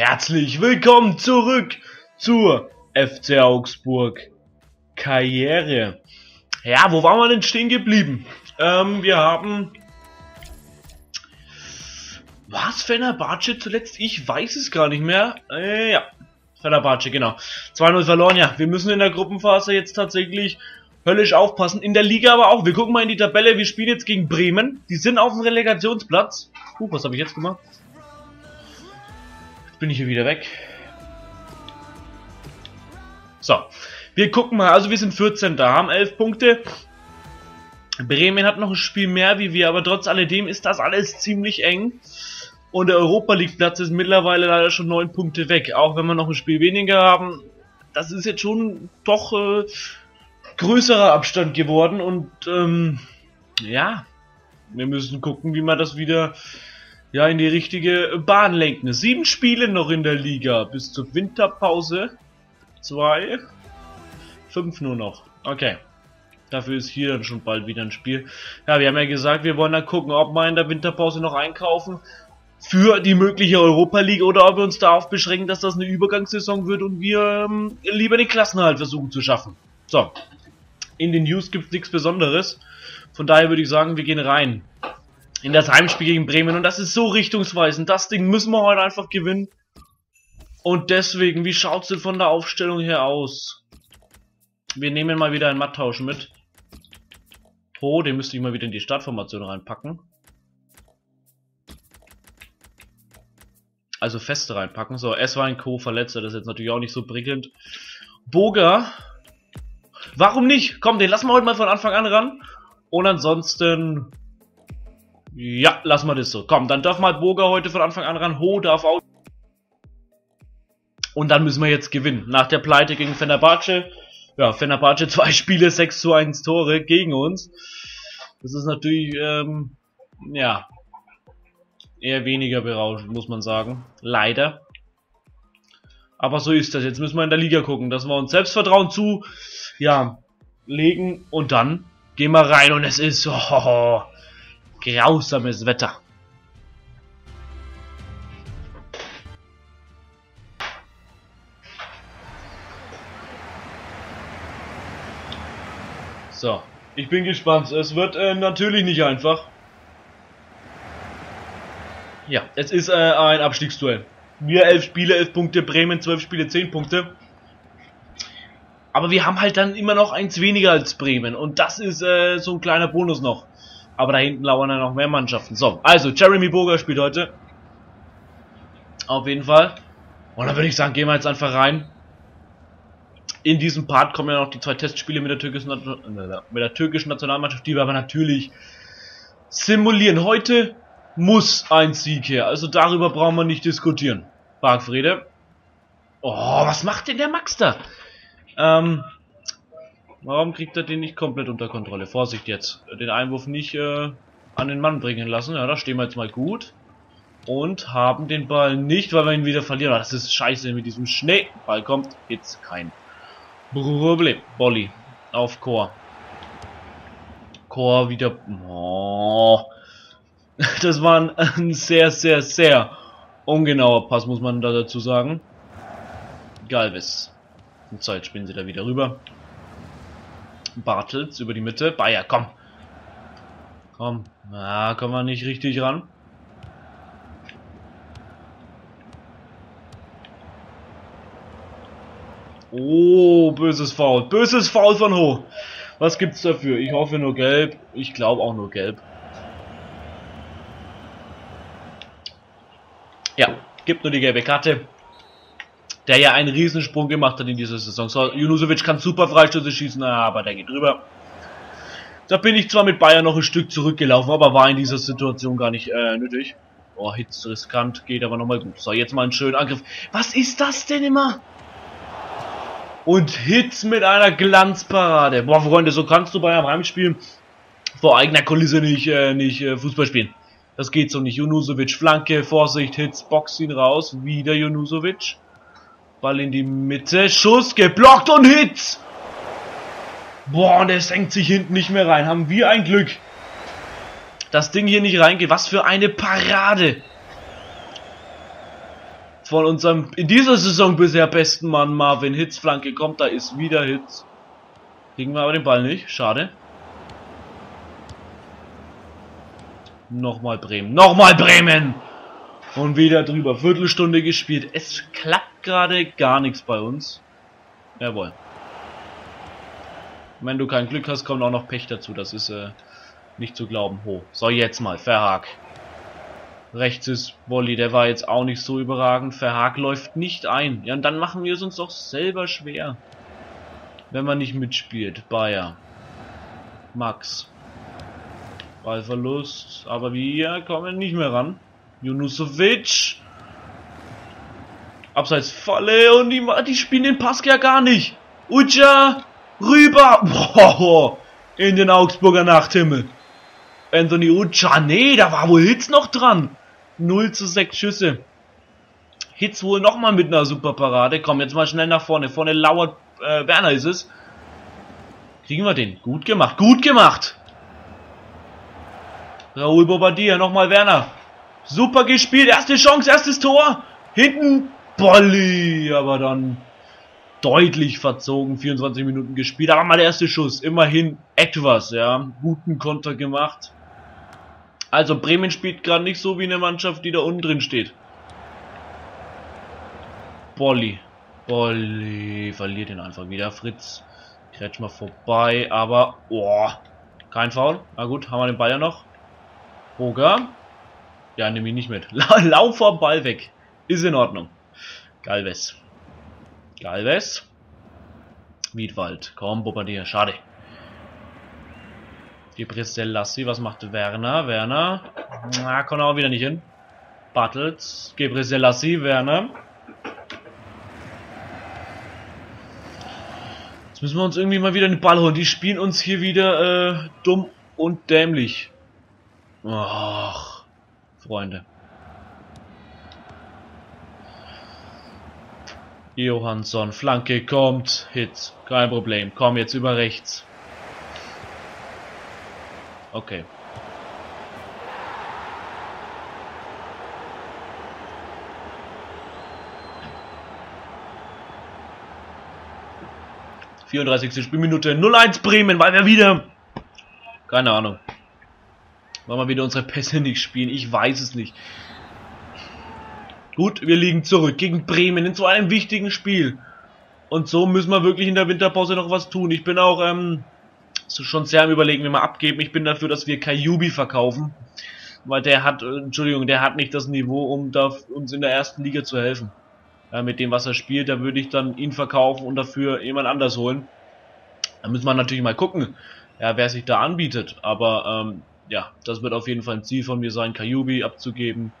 Herzlich willkommen zurück zur FC Augsburg Karriere. Ja, wo waren wir denn stehen geblieben? Ähm, wir haben... Was, Fenerbahce zuletzt? Ich weiß es gar nicht mehr. Äh, ja, Fenerbahce, genau. 2-0 verloren, ja. Wir müssen in der Gruppenphase jetzt tatsächlich höllisch aufpassen. In der Liga aber auch. Wir gucken mal in die Tabelle. Wir spielen jetzt gegen Bremen. Die sind auf dem Relegationsplatz. Huch, was habe ich jetzt gemacht? Bin ich hier wieder weg. So. Wir gucken mal. Also wir sind 14 da, haben 11 Punkte. Bremen hat noch ein Spiel mehr wie wir, aber trotz alledem ist das alles ziemlich eng. Und der Europa League Platz ist mittlerweile leider schon 9 Punkte weg. Auch wenn wir noch ein Spiel weniger haben. Das ist jetzt schon doch äh, größerer Abstand geworden und ähm, ja, wir müssen gucken, wie man das wieder ja in die richtige Bahn lenken. Sieben Spiele noch in der Liga bis zur Winterpause. Zwei, fünf nur noch. Okay. Dafür ist hier dann schon bald wieder ein Spiel. Ja, wir haben ja gesagt, wir wollen dann gucken, ob wir in der Winterpause noch einkaufen für die mögliche Europa League oder ob wir uns darauf beschränken, dass das eine Übergangssaison wird und wir ähm, lieber den Klassenhalt versuchen zu schaffen. So, in den News gibt es nichts Besonderes. Von daher würde ich sagen, wir gehen rein. In das Heimspiel gegen Bremen. Und das ist so richtungsweisend. Das Ding müssen wir heute einfach gewinnen. Und deswegen, wie schaut es denn von der Aufstellung her aus? Wir nehmen mal wieder einen Matttausch mit. Oh, den müsste ich mal wieder in die Startformation reinpacken. Also feste reinpacken. So, es war ein Co-Verletzter, das ist jetzt natürlich auch nicht so prickelnd. Boga Warum nicht? Komm, den lassen wir heute mal von Anfang an ran. Und ansonsten... Ja, lassen wir das so. Komm, dann darf mal Boga heute von Anfang an ran. Ho darf auch... Und dann müssen wir jetzt gewinnen. Nach der Pleite gegen Fenerbahce. Ja, Fenerbahce zwei Spiele, 6 zu 1 Tore gegen uns. Das ist natürlich, ähm, ja, eher weniger berauschend, muss man sagen. Leider. Aber so ist das. Jetzt müssen wir in der Liga gucken, dass wir uns Selbstvertrauen zu ja, legen und dann gehen wir rein und es ist oh, grausames Wetter. So, ich bin gespannt. Es wird äh, natürlich nicht einfach. Ja, es ist äh, ein Abstiegsduell. Wir elf Spiele, elf Punkte, Bremen zwölf Spiele, zehn Punkte. Aber wir haben halt dann immer noch eins weniger als Bremen. Und das ist äh, so ein kleiner Bonus noch. Aber da hinten lauern dann noch mehr Mannschaften. So, also Jeremy Boger spielt heute. Auf jeden Fall. Und dann würde ich sagen, gehen wir jetzt einfach rein. In diesem Part kommen ja noch die zwei Testspiele mit der türkischen, mit der türkischen Nationalmannschaft, die wir aber natürlich simulieren. Heute muss ein Sieg her. Also darüber brauchen wir nicht diskutieren. Bargfrede. Oh, was macht denn der Max da? Ähm, warum kriegt er den nicht komplett unter Kontrolle? Vorsicht jetzt. Den Einwurf nicht äh, an den Mann bringen lassen. Ja, da stehen wir jetzt mal gut. Und haben den Ball nicht, weil wir ihn wieder verlieren. Das ist scheiße mit diesem Schnee. Ball kommt. Jetzt kein Problem. Bolly auf Chor. Chor wieder. Oh. Das war ein, ein sehr, sehr, sehr ungenauer Pass, muss man da dazu sagen. Galvis. Jetzt spielen sie da wieder rüber. Bartels über die Mitte. Bayer, komm. Komm. Na, kommen wir nicht richtig ran. Oh, böses Foul. Böses Foul von Ho. Was gibt's dafür? Ich hoffe nur gelb. Ich glaube auch nur gelb. Ja, gibt nur die gelbe Karte der ja einen Riesensprung gemacht hat in dieser Saison. So, Junusovic kann super Freistöße schießen, aber der geht drüber. Da bin ich zwar mit Bayern noch ein Stück zurückgelaufen, aber war in dieser Situation gar nicht äh, nötig. Oh, Hitz riskant, geht aber nochmal gut. So, jetzt mal einen schönen Angriff. Was ist das denn immer? Und Hitz mit einer Glanzparade. Boah, Freunde, so kannst du bei einem Heimspiel vor eigener Kulisse nicht, äh, nicht äh, Fußball spielen. Das geht so nicht. Junusovic, Flanke, Vorsicht, Hitz, box ihn raus. Wieder Junusovic. Ball in die Mitte. Schuss geblockt und Hits. Boah, der senkt sich hinten nicht mehr rein. Haben wir ein Glück. Das Ding hier nicht reingeht. Was für eine Parade. von unserem in dieser Saison bisher besten Mann Marvin Hitz. Flanke kommt, da ist wieder Hitz. Kriegen wir aber den Ball nicht. Schade. Nochmal Bremen. Nochmal Bremen! Und wieder drüber. Viertelstunde gespielt. Es klappt gerade gar nichts bei uns. Jawohl. Wenn du kein Glück hast, kommt auch noch Pech dazu. Das ist äh, nicht zu glauben. Ho. So, jetzt mal. Verhag. Rechts ist Wolli. Der war jetzt auch nicht so überragend. Verhag läuft nicht ein. Ja, und dann machen wir es uns doch selber schwer. Wenn man nicht mitspielt. Bayer. Max. Ballverlust. Aber wir kommen nicht mehr ran. Junusovic. Abseits Falle und die, die spielen den Pass ja gar nicht. Uja rüber. Boah, in den Augsburger Nachthimmel. Anthony Uja, nee, da war wohl Hitz noch dran. 0 zu 6 Schüsse. Hitz wohl nochmal mit einer super Parade. Komm, jetzt mal schnell nach vorne. Vorne lauert äh, Werner ist es. Kriegen wir den. Gut gemacht, gut gemacht. Raoul Bobadilla, nochmal Werner. Super gespielt, erste Chance, erstes Tor. Hinten Bolli, aber dann deutlich verzogen, 24 Minuten gespielt, aber mal der erste Schuss, immerhin etwas, ja, guten Konter gemacht. Also Bremen spielt gerade nicht so wie eine Mannschaft, die da unten drin steht. Bolli, Bolli, verliert ihn einfach wieder, Fritz, Kretschmer vorbei, aber, oh, kein Foul, na gut, haben wir den Ball ja noch. Boga, ja, nehme ich nicht mit, Lauf vom Ball weg, ist in Ordnung. Galvez. Galvez. Wiedwald. Komm, Bombardier. Schade. Gebrissel Lassi. Was macht Werner? Werner. Na, kommt auch wieder nicht hin. Bartels. Gebrissel Lassi. Werner. Jetzt müssen wir uns irgendwie mal wieder den Ball holen. Die spielen uns hier wieder äh, dumm und dämlich. Ach, Freunde. Johansson, Flanke kommt, Hit, kein Problem. Komm jetzt über rechts. Okay. Vierunddreißigste Spielminute 0-1 Bremen, weil wir wieder. Keine Ahnung. Wollen wir wieder unsere Pässe nicht spielen? Ich weiß es nicht. Gut, wir liegen zurück gegen Bremen in so einem wichtigen Spiel. Und so müssen wir wirklich in der Winterpause noch was tun. Ich bin auch ähm, schon sehr am überlegen, wie wir abgeben. Ich bin dafür, dass wir Kayubi verkaufen. Weil der hat, äh, Entschuldigung, der hat nicht das Niveau, um da uns in der ersten Liga zu helfen. Ja, mit dem, was er spielt, da würde ich dann ihn verkaufen und dafür jemand anders holen. Da müssen wir natürlich mal gucken, ja, wer sich da anbietet. Aber ähm, ja, das wird auf jeden Fall ein Ziel von mir sein, Kayubi abzugeben.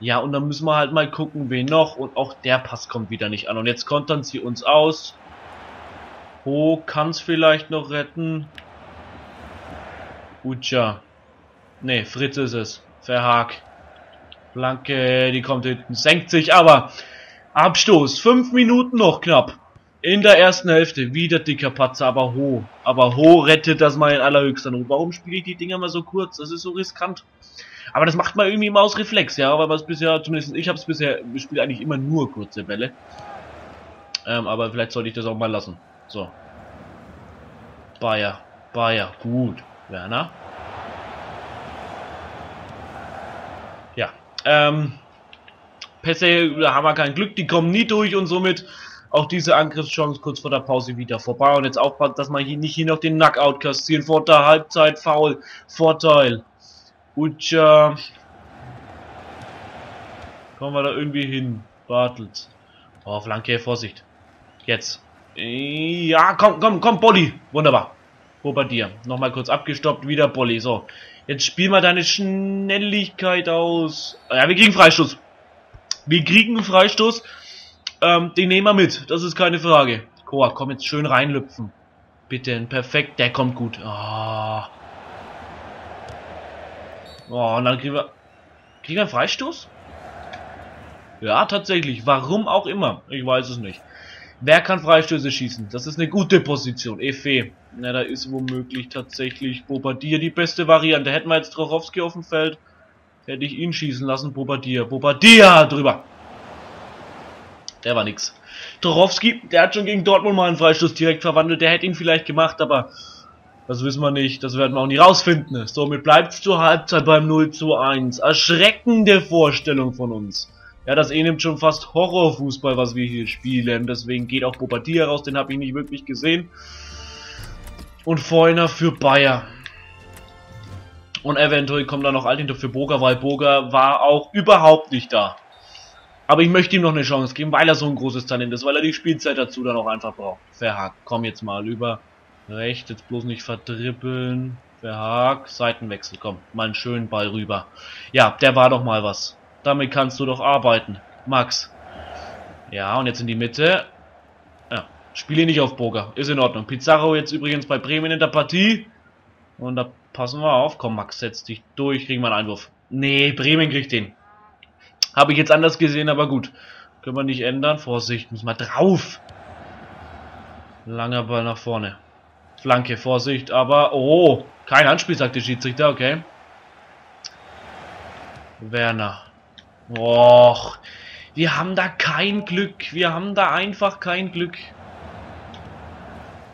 Ja, und dann müssen wir halt mal gucken, wen noch. Und auch der Pass kommt wieder nicht an. Und jetzt kontern sie uns aus. Ho kann es vielleicht noch retten. Ucha. Ne, Fritz ist es. Verhag. Blanke, die kommt hinten. Senkt sich, aber Abstoß. Fünf Minuten noch knapp. In der ersten Hälfte. Wieder dicker Patzer, aber Ho. Aber Ho rettet das mal in allerhöchster Not. Warum spiele ich die Dinger mal so kurz? Das ist so riskant. Aber das macht man irgendwie immer aus Reflex, ja, weil was bisher, zumindest ich habe es bisher, ich spiele eigentlich immer nur kurze Bälle. Ähm, aber vielleicht sollte ich das auch mal lassen. So. Bayer, Bayer, gut. Werner. Ja, ähm, Pässe, da haben wir kein Glück, die kommen nie durch und somit auch diese Angriffschance kurz vor der Pause wieder vorbei. Und jetzt aufpassen, dass man hier nicht hier noch den Knockout kassieren. Vor der Halbzeit faul. Vorteil. Ucha. Kommen wir da irgendwie hin? Bartels. Oh, Flanke, Vorsicht. Jetzt. Ja, komm, komm, komm, Bolli. Wunderbar. Wo bei dir? Nochmal kurz abgestoppt, wieder Bolli. So. Jetzt spiel mal deine Schnelligkeit aus. Ja, wir kriegen Freistoß. Wir kriegen Freistoß. Ähm, den nehmen wir mit. Das ist keine Frage. Koa, komm jetzt schön reinlüpfen. Bitte, perfekt. Der kommt gut. Oh. Oh, und dann kriegen wir... Kriegen wir einen Freistoß? Ja, tatsächlich. Warum auch immer. Ich weiß es nicht. Wer kann Freistöße schießen? Das ist eine gute Position. Efe. Na, da ist womöglich tatsächlich Bobadilla die beste Variante. Hätten wir jetzt Trochowski auf dem Feld, hätte ich ihn schießen lassen. Bobadilla. Bobadilla drüber. Der war nix. Dorowski, der hat schon gegen Dortmund mal einen Freistoß direkt verwandelt. Der hätte ihn vielleicht gemacht, aber das wissen wir nicht. Das werden wir auch nie rausfinden. Somit bleibt es zur Halbzeit beim 0 zu 1. Erschreckende Vorstellung von uns. Ja, das eh nimmt schon fast Horrorfußball, was wir hier spielen. Deswegen geht auch Bobadilla raus, den habe ich nicht wirklich gesehen. Und Feuner für Bayer. Und eventuell kommt da noch Altintop für Boga, weil Boga war auch überhaupt nicht da. Aber ich möchte ihm noch eine Chance geben, weil er so ein großes Talent ist, weil er die Spielzeit dazu dann auch einfach braucht. Verhack, komm jetzt mal über. Recht, jetzt bloß nicht verdribbeln. Verhack, Seitenwechsel, komm, mal einen schönen Ball rüber. Ja, der war doch mal was. Damit kannst du doch arbeiten. Max. Ja, und jetzt in die Mitte. Ja, spiele nicht auf Boga. Ist in Ordnung. Pizarro jetzt übrigens bei Bremen in der Partie. Und da passen wir auf. Komm, Max, setz dich durch. Kriegen wir einen Einwurf. Nee, Bremen kriegt den. Habe ich jetzt anders gesehen, aber gut. Können wir nicht ändern. Vorsicht, muss mal drauf. Langer Ball nach vorne. Flanke, Vorsicht, aber... Oh, kein Handspiel, sagt der Schiedsrichter, okay. Werner. Och, wir haben da kein Glück. Wir haben da einfach kein Glück.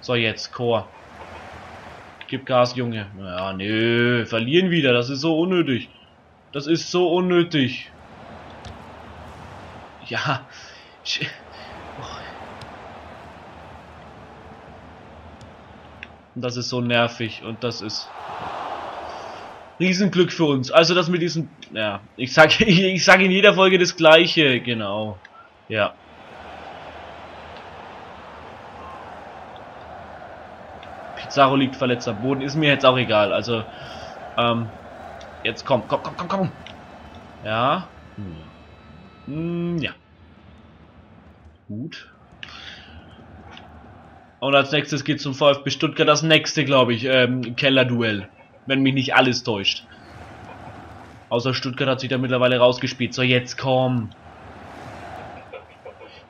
So, jetzt, Chor. Gib Gas, Junge. Ja, nö, verlieren wieder. Das ist so unnötig. Das ist so unnötig. Ja. Und das ist so nervig und das ist Riesenglück für uns. Also das mit diesem, ja, ich sage ich, ich sag in jeder Folge das Gleiche, genau. Ja. Pizarro liegt verletzt am Boden, ist mir jetzt auch egal. Also, ähm, jetzt komm, komm, komm, komm, komm. Ja. Hm. Hm, ja. Gut. Und als nächstes geht zum VfB Stuttgart das nächste, glaube ich, ähm, Keller-Duell. Wenn mich nicht alles täuscht. Außer Stuttgart hat sich da mittlerweile rausgespielt. So, jetzt komm.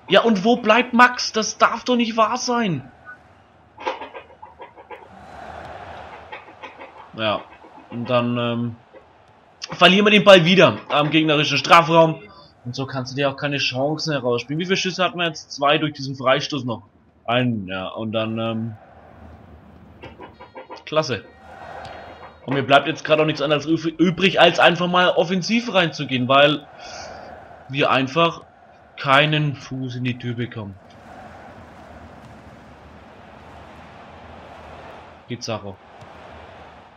Ja, und wo bleibt Max? Das darf doch nicht wahr sein. Ja. Und dann ähm, verlieren wir den Ball wieder am gegnerischen Strafraum. Und so kannst du dir auch keine Chancen herausspielen. Wie viele Schüsse hatten wir jetzt? Zwei durch diesen Freistoß noch. Einen, ja. Und dann, ähm, klasse. Und mir bleibt jetzt gerade auch nichts anderes übrig, als einfach mal offensiv reinzugehen, weil wir einfach keinen Fuß in die Tür bekommen. Pizarro.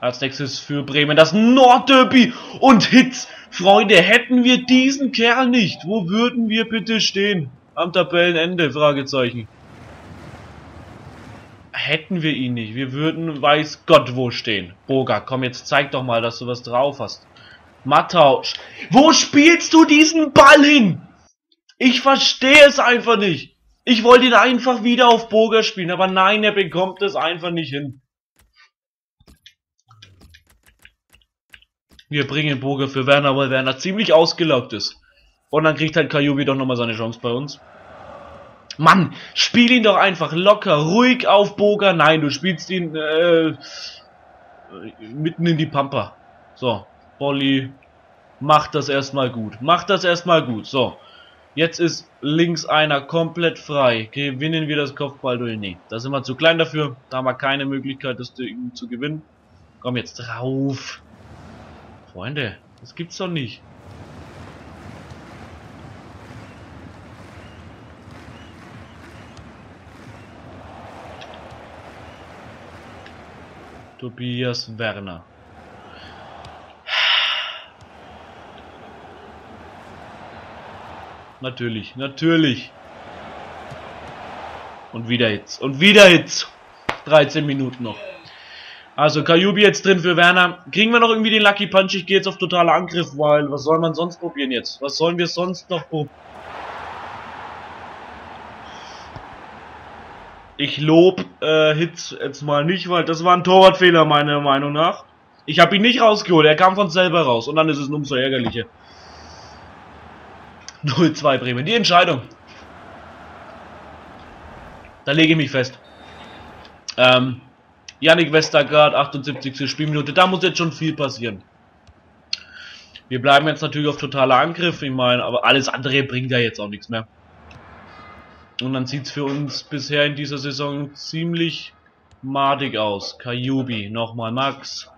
Als nächstes für Bremen das Nordderby und Hits. Freunde, hätten wir diesen Kerl nicht, wo würden wir bitte stehen? Am Tabellenende? Fragezeichen. Hätten wir ihn nicht, wir würden weiß Gott wo stehen. Boga, komm jetzt zeig doch mal, dass du was drauf hast. Mattausch, wo spielst du diesen Ball hin? Ich verstehe es einfach nicht. Ich wollte ihn einfach wieder auf Boga spielen, aber nein, er bekommt es einfach nicht hin. Wir bringen Boga für Werner, weil Werner ziemlich ausgelaugt ist. Und dann kriegt halt Kajubi doch nochmal seine Chance bei uns. Mann, spiel ihn doch einfach locker, ruhig auf Boga. Nein, du spielst ihn äh, mitten in die Pampa. So, Bolli, mach das erstmal gut. Mach das erstmal gut. So, jetzt ist links einer komplett frei. Gewinnen wir das Kopfballduell? Nee, da sind wir zu klein dafür. Da haben wir keine Möglichkeit, das zu gewinnen. Komm jetzt drauf. Freunde, das gibt's doch nicht. Tobias Werner. Natürlich, natürlich. Und wieder Hits. Und wieder Hits. 13 Minuten noch. Also Kajubi jetzt drin für Werner. Kriegen wir noch irgendwie den Lucky Punch? Ich gehe jetzt auf totaler Angriff, weil was soll man sonst probieren jetzt? Was sollen wir sonst noch probieren? Ich lob äh, Hits jetzt mal nicht, weil das war ein Torwartfehler meiner Meinung nach. Ich habe ihn nicht rausgeholt, er kam von selber raus und dann ist es ein umso ärgerlicher. 0-2 Bremen, die Entscheidung. Da lege ich mich fest. Ähm, Yannick Westergaard, 78. Spielminute. Da muss jetzt schon viel passieren. Wir bleiben jetzt natürlich auf totaler Angriff. Ich meine, aber alles andere bringt ja jetzt auch nichts mehr. Und dann sieht es für uns bisher in dieser Saison ziemlich madig aus. Kayubi, nochmal Max.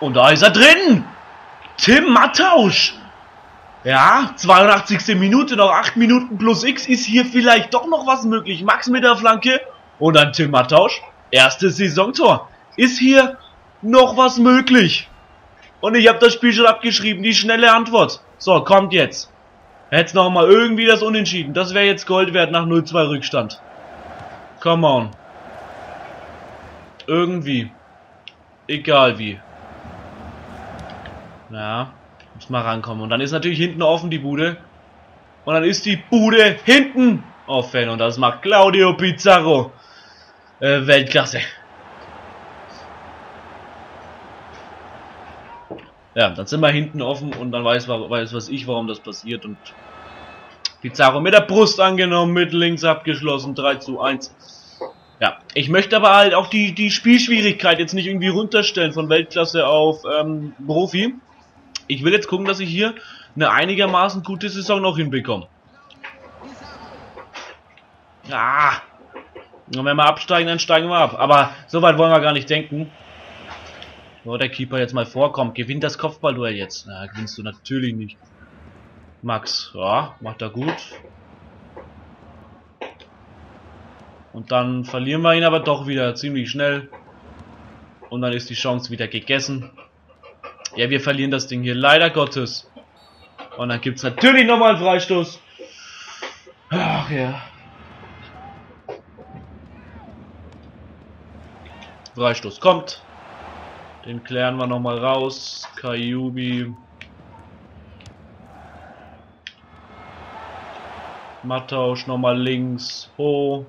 Und da ist er drin! Tim Mattausch! Ja, 82. Minute, noch 8 Minuten plus X ist hier vielleicht doch noch was möglich. Max mit der Flanke und dann Tim Mattausch. Erstes Saisontor. Ist hier noch was möglich? Und ich habe das Spiel schon abgeschrieben. Die schnelle Antwort. So, kommt jetzt. Jetzt noch mal irgendwie das Unentschieden. Das wäre jetzt Gold wert nach 0-2 Rückstand. Come on. Irgendwie. Egal wie. Ja, mal rankommen. Und dann ist natürlich hinten offen die Bude. Und dann ist die Bude hinten offen. Und das macht Claudio Pizarro. Äh, Weltklasse. Ja, dann sind wir hinten offen und dann weiß, weiß was ich, warum das passiert. Und Pizarro mit der Brust angenommen, mit links abgeschlossen, 3 zu 1. Ja, ich möchte aber halt auch die, die Spielschwierigkeit jetzt nicht irgendwie runterstellen von Weltklasse auf ähm, Profi. Ich will jetzt gucken, dass ich hier eine einigermaßen gute Saison noch hinbekomme. Ah, und wenn wir absteigen, dann steigen wir ab. Aber so weit wollen wir gar nicht denken. Wo der Keeper jetzt mal vorkommt. Gewinnt das Kopfballduell jetzt? Na, gewinnst du natürlich nicht. Max, ja, macht er gut. Und dann verlieren wir ihn aber doch wieder ziemlich schnell. Und dann ist die Chance wieder gegessen. Ja, wir verlieren das Ding hier, leider Gottes. Und dann gibt es natürlich nochmal einen Freistoß. Ach ja. Freistoß kommt. Den klären wir nochmal raus. Kayubi. Mattausch nochmal links. Ho.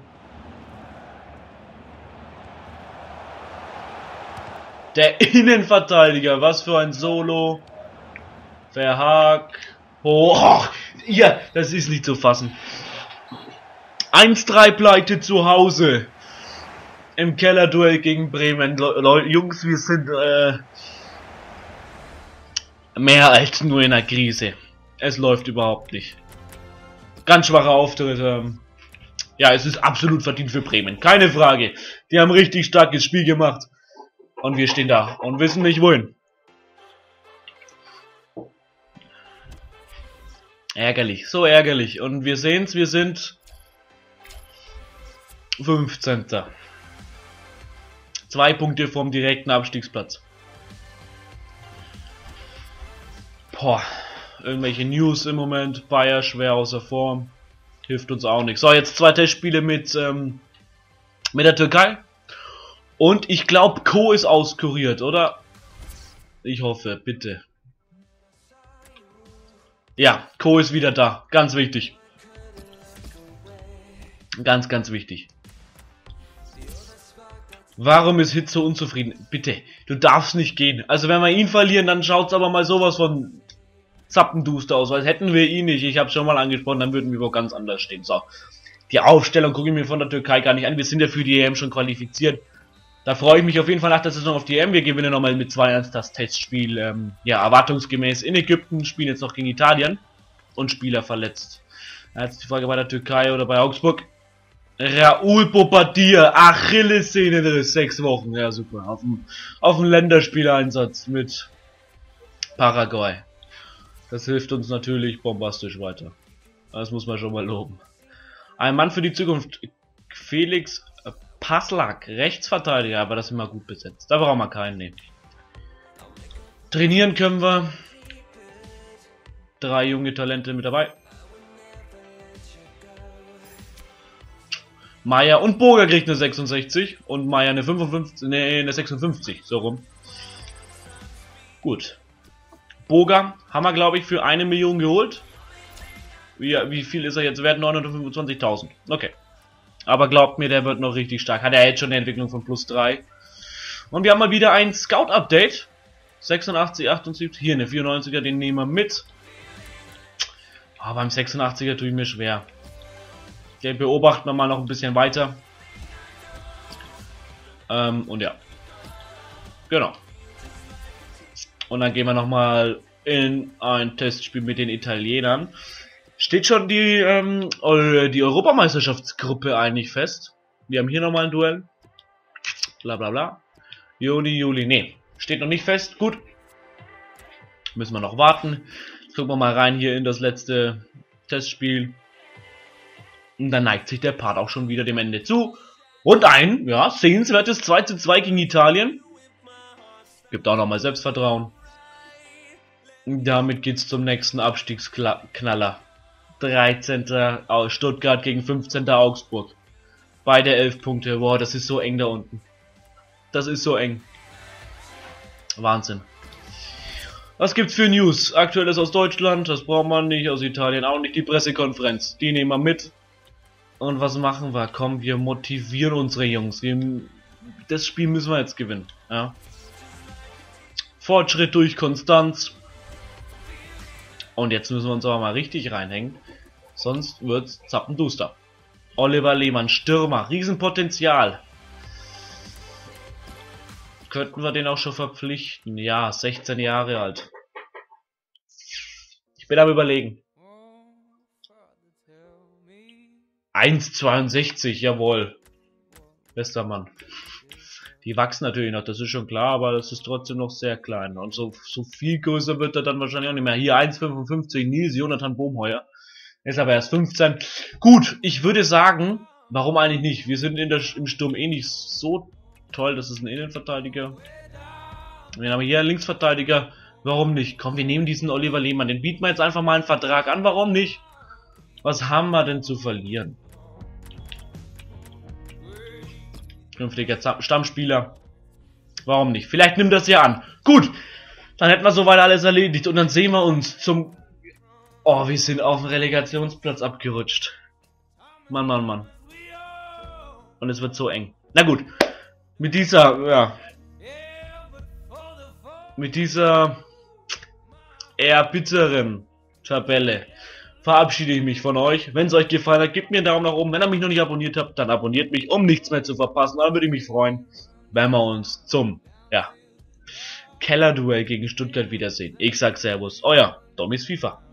Der Innenverteidiger, was für ein Solo. Verhag. Oh, oh, ja, das ist nicht zu fassen. 1-3 Pleite zu Hause. Im Kellerduell gegen Bremen. Le Jungs, wir sind äh, mehr als nur in einer Krise. Es läuft überhaupt nicht. Ganz schwacher Auftritt. Ähm. Ja, es ist absolut verdient für Bremen. Keine Frage. Die haben richtig starkes Spiel gemacht. Und wir stehen da und wissen nicht wohin. Ärgerlich, so ärgerlich. Und wir sehen es, wir sind 15. Zwei Punkte vom direkten Abstiegsplatz. Boah, irgendwelche News im Moment. Bayer schwer außer Form. Hilft uns auch nicht. So, jetzt zwei Testspiele mit, ähm, mit der Türkei. Und ich glaube, Co ist auskuriert, oder? Ich hoffe, bitte. Ja, Co ist wieder da. Ganz wichtig. Ganz, ganz wichtig. Warum ist Hitz so unzufrieden? Bitte, du darfst nicht gehen. Also wenn wir ihn verlieren, dann schaut's aber mal sowas von zappenduster aus. Weil hätten wir ihn nicht, ich habe schon mal angesprochen, dann würden wir wohl ganz anders stehen. So, die Aufstellung gucke ich mir von der Türkei gar nicht an. Wir sind ja für die EM schon qualifiziert. Da freue ich mich auf jeden Fall nach der Saison auf die EM. Wir gewinnen nochmal mit 2-1 das Testspiel. Ähm, ja, erwartungsgemäß in Ägypten, spielen jetzt noch gegen Italien und Spieler verletzt. Jetzt die Frage bei der Türkei oder bei Augsburg. Raoul Bobadilla, Achillessehnenriss, sechs Wochen, ja super, auf dem, auf dem Länderspieleinsatz mit Paraguay. Das hilft uns natürlich bombastisch weiter. Das muss man schon mal loben. Ein Mann für die Zukunft, Felix Paslak, Rechtsverteidiger, aber das ist immer gut besetzt. Da brauchen wir keinen nehmen. Trainieren können wir. Drei junge Talente mit dabei. Meier und Burger kriegt eine 66 und Meier eine 55, nee, eine 56, so rum. Gut. Boga haben wir, glaube ich, für eine Million geholt. Wie, wie viel ist er jetzt wert? 925.000. Okay. Aber glaubt mir, der wird noch richtig stark. Hat er jetzt schon eine Entwicklung von plus 3. Und wir haben mal wieder ein Scout-Update. 86, 78, hier eine 94er, den nehmen wir mit. Aber beim 86er tue ich mir schwer. Den beobachten wir mal noch ein bisschen weiter. Ähm, und ja. Genau. Und dann gehen wir nochmal in ein Testspiel mit den Italienern. Steht schon die, ähm, die Europameisterschaftsgruppe eigentlich fest? Wir haben hier nochmal ein Duell. Bla bla bla. Juni, Juli, nee. Steht noch nicht fest. Gut. Müssen wir noch warten. Jetzt gucken wir mal rein hier in das letzte Testspiel. Und dann neigt sich der Part auch schon wieder dem Ende zu. Und ein, ja, sehenswertes 2 zu 2 gegen Italien. Gibt auch nochmal Selbstvertrauen. Damit geht's zum nächsten Abstiegsknaller. 13. Stuttgart gegen 15. Augsburg. Beide 11 Punkte. Boah, das ist so eng da unten. Das ist so eng. Wahnsinn. Was gibt's für News? Aktuelles aus Deutschland, das braucht man nicht, aus Italien auch nicht. Die Pressekonferenz, die nehmen wir mit. Und was machen wir? Komm, wir motivieren unsere Jungs. Wir, das Spiel müssen wir jetzt gewinnen. Ja. Fortschritt durch Konstanz. Und jetzt müssen wir uns aber mal richtig reinhängen. Sonst wird's zappenduster. Oliver Lehmann, Stürmer, Riesenpotenzial. Könnten wir den auch schon verpflichten? Ja, 16 Jahre alt. Ich bin am überlegen. 1,62, jawohl. Bester Mann. Die wachsen natürlich noch, das ist schon klar, aber das ist trotzdem noch sehr klein. Und so, so viel größer wird er dann wahrscheinlich auch nicht mehr. Hier 1,55 Nils Jonathan Bohmheuer. Ist aber erst 15. Gut, ich würde sagen, warum eigentlich nicht? Wir sind in der, im Sturm eh nicht so toll. Das ist ein Innenverteidiger. Wir haben hier einen Linksverteidiger. Warum nicht? Komm, wir nehmen diesen Oliver Lehmann. Den bieten wir jetzt einfach mal einen Vertrag an. Warum nicht? Was haben wir denn zu verlieren? Künftiger Stammspieler. Warum nicht? Vielleicht nimmt das ja an. Gut, dann hätten wir soweit alles erledigt und dann sehen wir uns zum... Oh, wir sind auf dem Relegationsplatz abgerutscht. Mann, Mann, Mann. Und es wird so eng. Na gut, mit dieser, ja... Mit dieser eher bitteren Tabelle verabschiede ich mich von euch. Wenn es euch gefallen hat, gebt mir einen Daumen nach oben. Wenn ihr mich noch nicht abonniert habt, dann abonniert mich, um nichts mehr zu verpassen. Dann würde ich mich freuen, wenn wir uns zum, ja, Kellerduell gegen Stuttgart wiedersehen. Ich sag Servus, euer Domis FIFA.